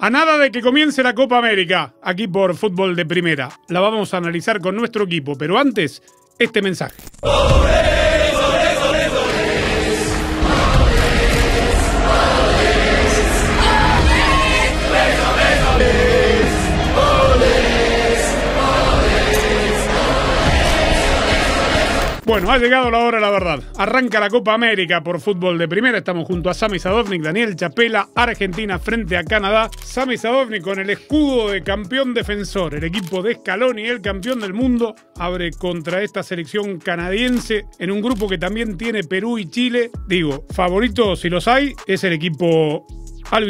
A nada de que comience la Copa América, aquí por Fútbol de Primera. La vamos a analizar con nuestro equipo, pero antes, este mensaje. Bueno, ha llegado la hora, la verdad. Arranca la Copa América por fútbol de primera. Estamos junto a Sami Sadovnik, Daniel Chapela, Argentina frente a Canadá. Sami Sadovnik con el escudo de campeón defensor. El equipo de Scaloni, el campeón del mundo, abre contra esta selección canadiense en un grupo que también tiene Perú y Chile. Digo, favorito si los hay, es el equipo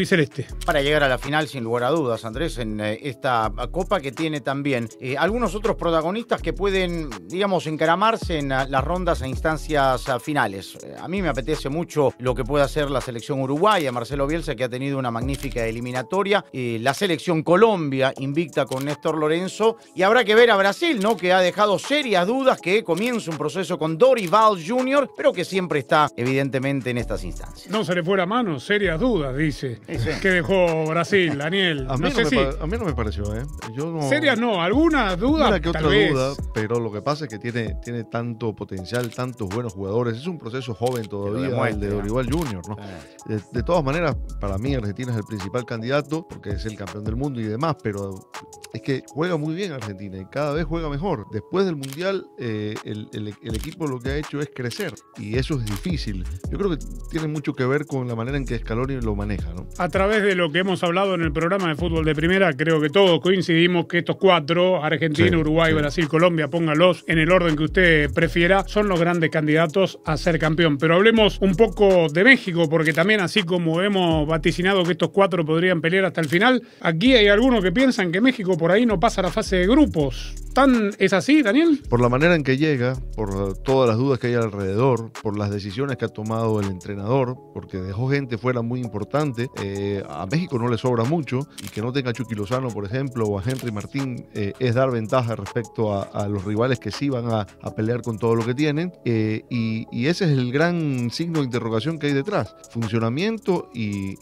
Celeste. Para llegar a la final, sin lugar a dudas, Andrés, en eh, esta copa que tiene también eh, algunos otros protagonistas que pueden, digamos, encaramarse en las rondas e instancias finales. Eh, a mí me apetece mucho lo que puede hacer la selección uruguaya, Marcelo Bielsa, que ha tenido una magnífica eliminatoria. la selección Colombia, invicta con Néstor Lorenzo. Y habrá que ver a Brasil, ¿no? Que ha dejado serias dudas que comienza un proceso con Dorival Jr., pero que siempre está, evidentemente, en estas instancias. No se le fuera mano, serias dudas, dice que dejó Brasil, Daniel. A mí no, me, pareció, ¿eh? Yo no, Serias no, alguna duda. que otra duda, pero lo que pasa es que tiene, tiene tanto potencial, tantos buenos jugadores. Es un proceso joven todavía, el de Dorival Junior, ¿no? De, todas maneras, para mí Argentina es el principal candidato, porque es el campeón del mundo y demás, pero es que juega muy bien Argentina y cada vez juega mejor. Después del Mundial, eh, el, el equipo lo que ha hecho es crecer y eso es difícil. Yo creo que tiene mucho que ver con la manera en que Scaloni lo maneja. A través de lo que hemos hablado en el programa de fútbol de primera, creo que todos coincidimos que estos cuatro, Argentina, Uruguay, Brasil, Colombia, póngalos en el orden que usted prefiera, son los grandes candidatos a ser campeón. Pero hablemos un poco de México, porque también así como hemos vaticinado que estos cuatro podrían pelear hasta el final, aquí hay algunos que piensan que México por ahí no pasa la fase de grupos. ¿Tan es así, Daniel? Por la manera en que llega, por todas las dudas que hay alrededor, por las decisiones que ha tomado el entrenador, porque dejó gente fuera muy importante eh, a México no le sobra mucho y que no tenga a Chucky Lozano, por ejemplo, o a Henry Martín eh, es dar ventaja respecto a, los rivales que sí van a, pelear con todo lo que tienen. Eh, y, ese es el gran signo de interrogación que hay detrás: funcionamiento y,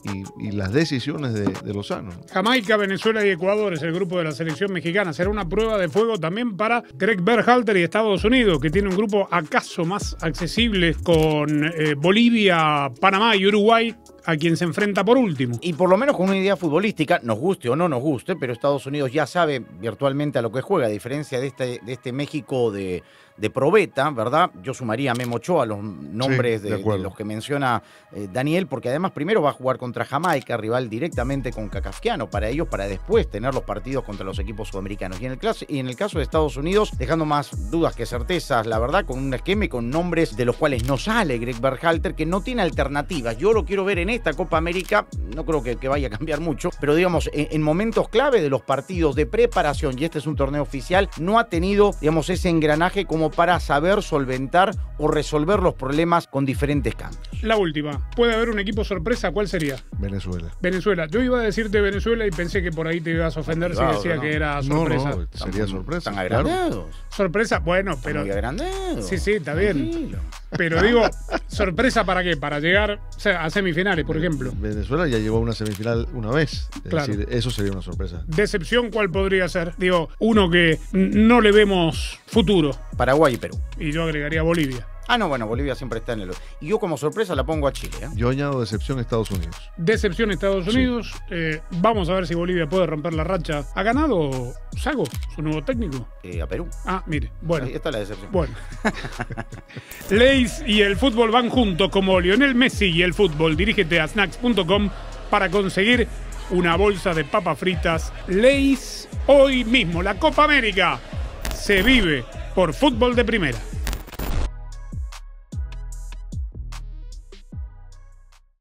las decisiones de, Lozano. Jamaica, Venezuela y Ecuador es el grupo de la selección mexicana. Será una prueba de fuego también para Greg Berhalter y Estados Unidos, que tiene un grupo acaso más accesible con Bolivia, Panamá y Uruguay a quien se enfrenta por último. Y por lo menos con una idea futbolística, nos guste o no nos guste, pero Estados Unidos ya sabe virtualmente a lo que juega, a diferencia de este, de este México de, de probeta, ¿verdad? Yo sumaría a Memo Ochoa a los nombres de, los que menciona eh, Daniel, porque además primero va a jugar contra Jamaica, rival directamente con Cacafquiano para ellos, para después tener los partidos contra los equipos sudamericanos. Y en el, y en el caso de Estados Unidos, dejando más dudas que certezas, la verdad, con un esquema y con nombres de los cuales no sale Greg Berhalter, que no tiene alternativas. Yo lo quiero ver en esta Copa América, no creo que, vaya a cambiar mucho, pero digamos, en, en momentos clave de los partidos de preparación, y este es un torneo oficial, no ha tenido, digamos, ese engranaje como para saber solventar o resolver los problemas con diferentes cambios. La última, ¿puede haber un equipo sorpresa? ¿Cuál sería? Venezuela. Venezuela. Yo iba a decirte Venezuela y pensé que por ahí te ibas a ofender si decía que era sorpresa. No, no, sería sorpresa. Están agrandados. Sorpresa, bueno, pero. Muy agrandados. Sí, sí, está bien. Pero digo, ¿sorpresa para qué? Para llegar a semifinales, por ejemplo. Venezuela ya llegó a una semifinal una vez. Es decir, eso sería una sorpresa. ¿Decepción cuál podría ser? Digo, uno que no le vemos futuro. Paraguay y Perú. Y yo agregaría Bolivia. Ah, no, bueno, Bolivia siempre está en el. Y yo como sorpresa la pongo a Chile. ¿eh? Yo añado decepción Estados Unidos. Decepción Estados Unidos. Eh, vamos a ver si Bolivia puede romper la racha. ¿Ha ganado Sago, su nuevo técnico? Eh, a Perú. Ah, mire. Bueno. Ahí está la decepción. Bueno. Leis y el fútbol van juntos como Lionel Messi y el fútbol. Dirígete a snacks.com para conseguir una bolsa de papas fritas. Leis hoy mismo. La Copa América se vive por fútbol de primera.